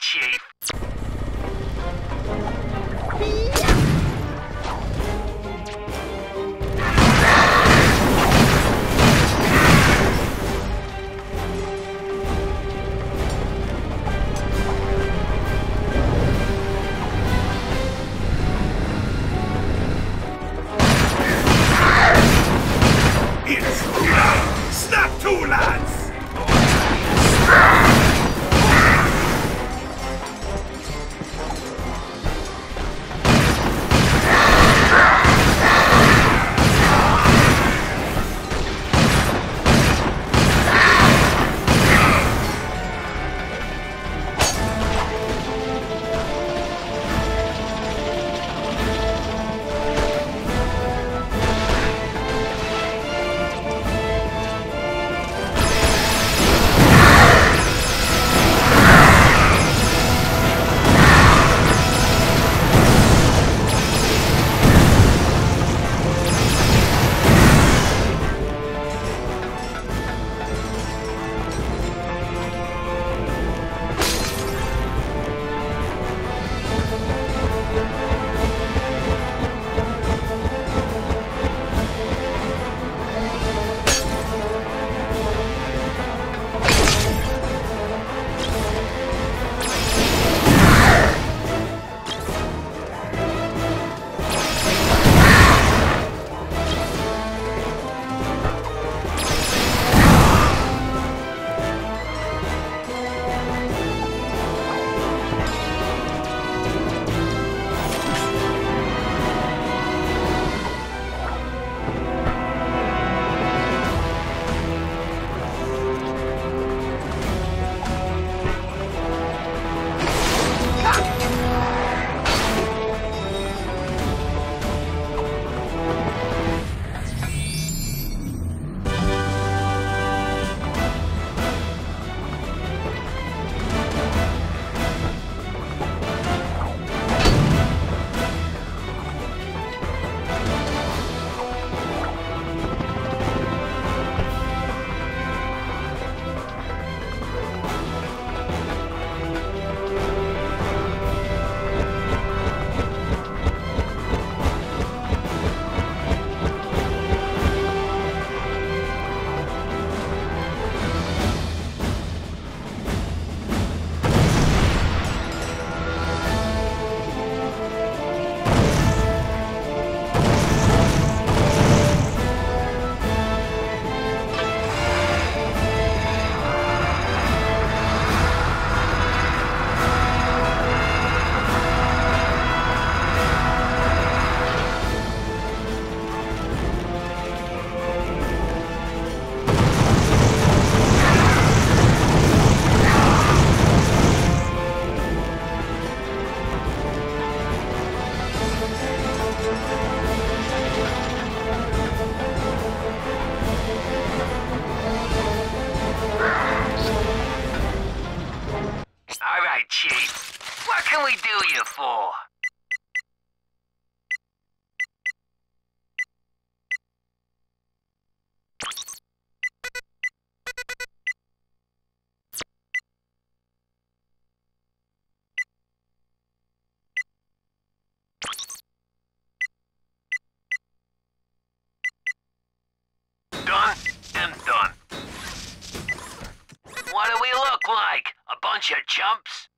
Chief. Look like? A bunch of chumps?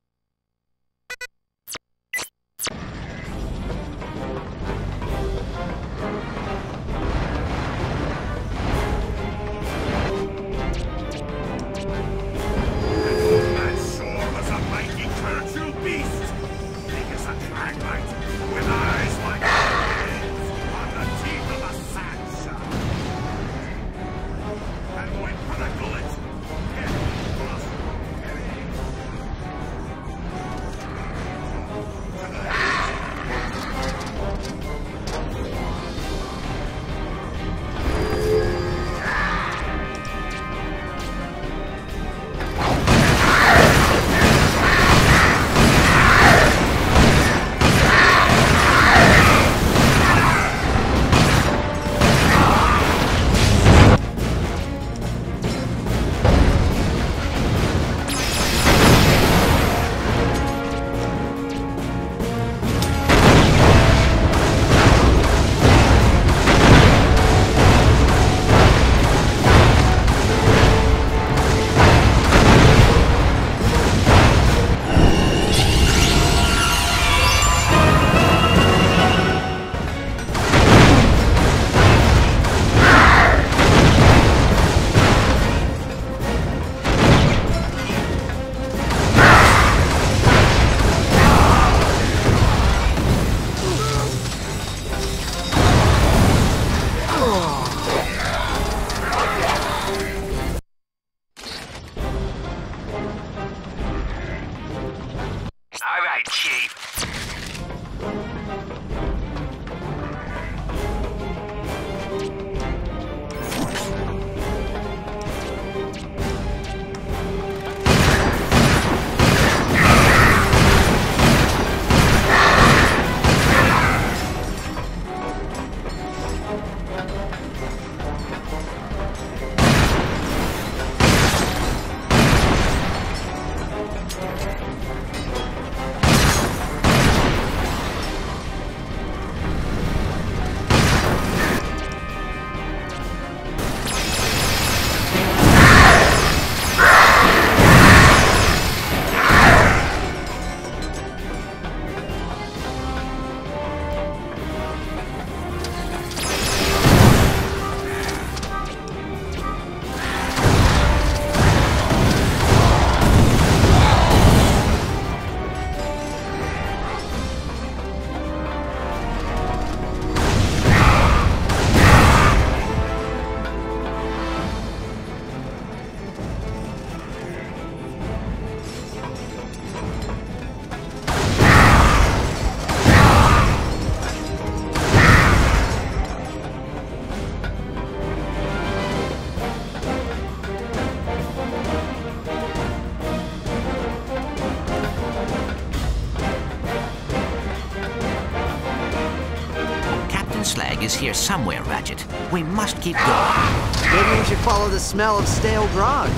Here somewhere, Ratchet. We must keep going. Maybe we should follow the smell of stale grog.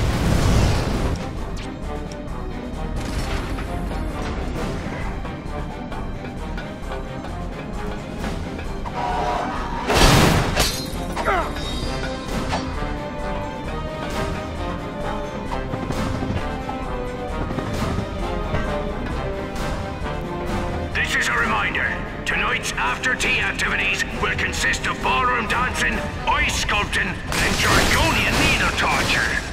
This is a reminder. Tonight's after-tea activities will consist of ballroom dancing, ice sculpting, and Jargonian needle torture.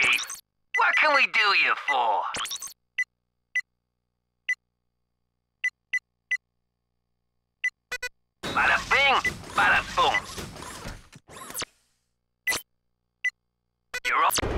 Chief. What can we do you for? Bada bing, bada boom. You're up.